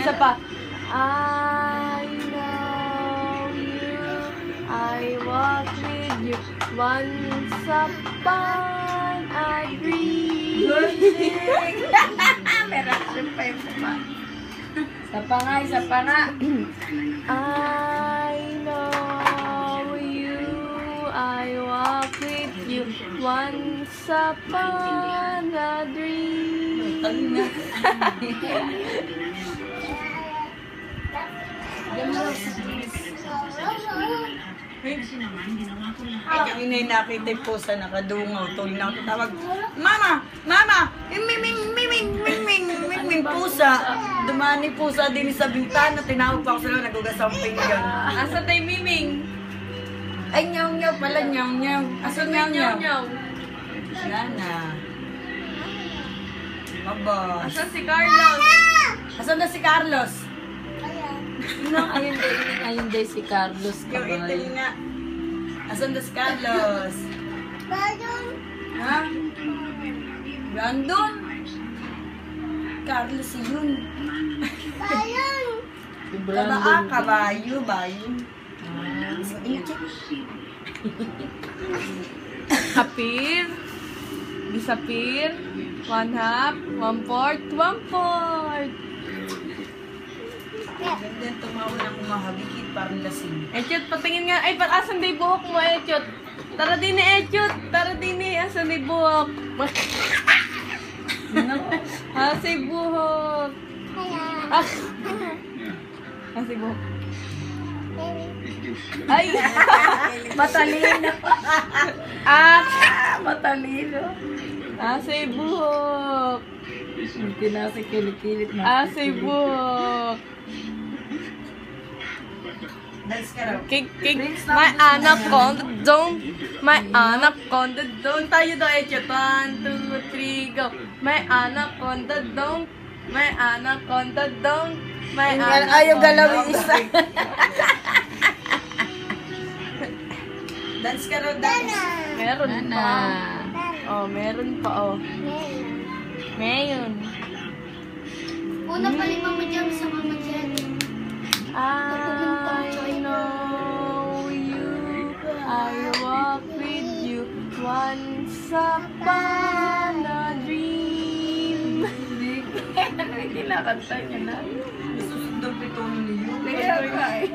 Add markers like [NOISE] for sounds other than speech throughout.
Isa pa. I know you, I walk with you, once upon a dream. [LAUGHS] Meron siya pa yung pa. Isa pa nga, isa pa nga. I know you, I walk with you, once upon a dream. [LAUGHS] Yung inay nakita yung pusa nakadungaw, tuloy na ako tawag, Mama! Mama! Miming! Miming! Miming! Miming! Pusa! Dumani pusa din sa bintana, tinawag pa ako sila, nagugas ang pinggan. Asa tayo miming? Ay, nyaw nyaw pala, nyaw nyaw. Asan nyaw nyaw? Nyaw. Yan na. Mabos. Asa si Carlos? Asan na si Carlos? No, ayun din, ayun din si Carlos Yung itil Cabal. nga. Asan na si Carlos? Ha? Brandon? Carlos yun. Si Kaba, Brandon. ah, kabayo, bayo. Appear. Disappear. One half. One fourth. One fourth. Ganda yung tumawa ng kumahabikit, parang lasing. Echot, patingin nga. Ay, pat asan na yung buhok mo, Echot? Tara din ni Echot. Tara din ni. Asan na yung buhok? [LAUGHS] Asa yung buhok? Ah. Asa yung buhok? Ay! [LAUGHS] Matalino. ah! Matalino. Asa yung buhok? Yung pinasa kilit-kilit na. Ka raw. Kick, kick, my anaconda, don't, my anaconda, don't. Tayo daw, Echot. One, two, three, go. My anaconda, don't. My anaconda, don't. My anaconda, Ayaw galawin isa. Dance ka raw, dance. Meron pa. Oh, meron pa, oh. Ngayon. Una pa ni Mama Jam sa Mama Jen. I know you, I walk with you, once upon a dream. Hindi nakanta niya na. Susundong pitong niyo. Kaya ka eh.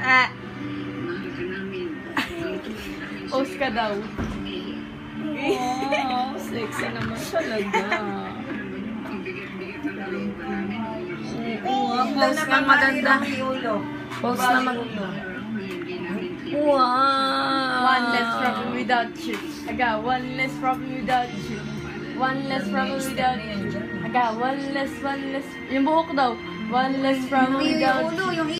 Ah. Post ka daw. Sexy naman talaga. Oo, post na maganda. Post na maganda. Wow. One less problem without you. I got one less problem without you. One less problem without you. I got one less, one less. Yung buhok daw. One less problem without you.